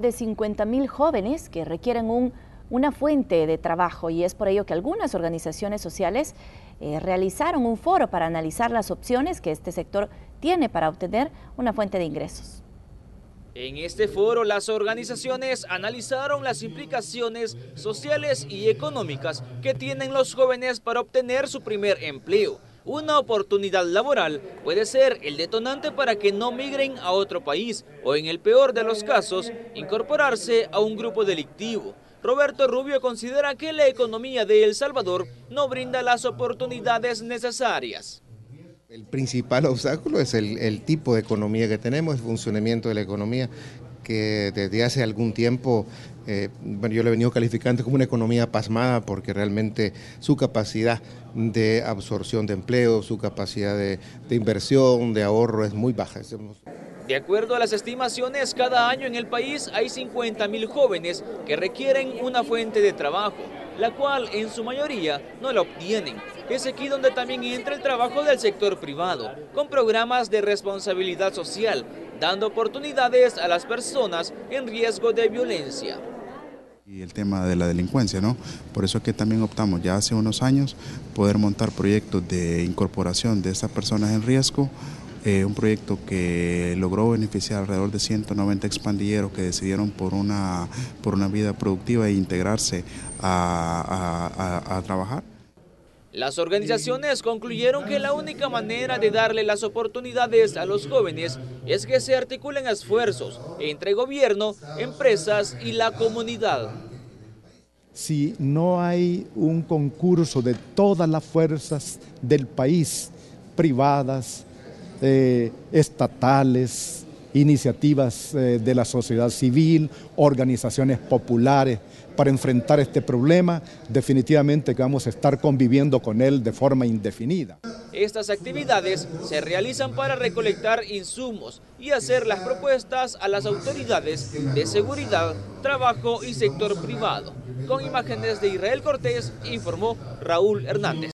de 50.000 jóvenes que requieren un, una fuente de trabajo y es por ello que algunas organizaciones sociales eh, realizaron un foro para analizar las opciones que este sector tiene para obtener una fuente de ingresos. En este foro las organizaciones analizaron las implicaciones sociales y económicas que tienen los jóvenes para obtener su primer empleo. Una oportunidad laboral puede ser el detonante para que no migren a otro país o en el peor de los casos, incorporarse a un grupo delictivo. Roberto Rubio considera que la economía de El Salvador no brinda las oportunidades necesarias. El principal obstáculo es el, tipo de economía que tenemos, el funcionamiento de la economía, que desde hace algún tiempo, eh, bueno, yo le he venido calificando como una economía pasmada porque realmente su capacidad de absorción de empleo, su capacidad de, de inversión, de ahorro es muy baja. De acuerdo a las estimaciones, cada año en el país hay 50 mil jóvenes que requieren una fuente de trabajo, la cual en su mayoría no la obtienen. Es aquí donde también entra el trabajo del sector privado, con programas de responsabilidad social, dando oportunidades a las personas en riesgo de violencia. Y el tema de la delincuencia, ¿no? Por eso es que también optamos ya hace unos años poder montar proyectos de incorporación de estas personas en riesgo, eh, un proyecto que logró beneficiar alrededor de 190 expandilleros que decidieron por una, por una vida productiva e integrarse a, a, a, a trabajar. Las organizaciones concluyeron que la única manera de darle las oportunidades a los jóvenes es que se articulen esfuerzos entre gobierno, empresas y la comunidad. Si no hay un concurso de todas las fuerzas del país, privadas, eh, estatales, iniciativas eh, de la sociedad civil, organizaciones populares, para enfrentar este problema, definitivamente que vamos a estar conviviendo con él de forma indefinida. Estas actividades se realizan para recolectar insumos y hacer las propuestas a las autoridades de seguridad, trabajo y sector privado. Con imágenes de Israel Cortés, informó Raúl Hernández.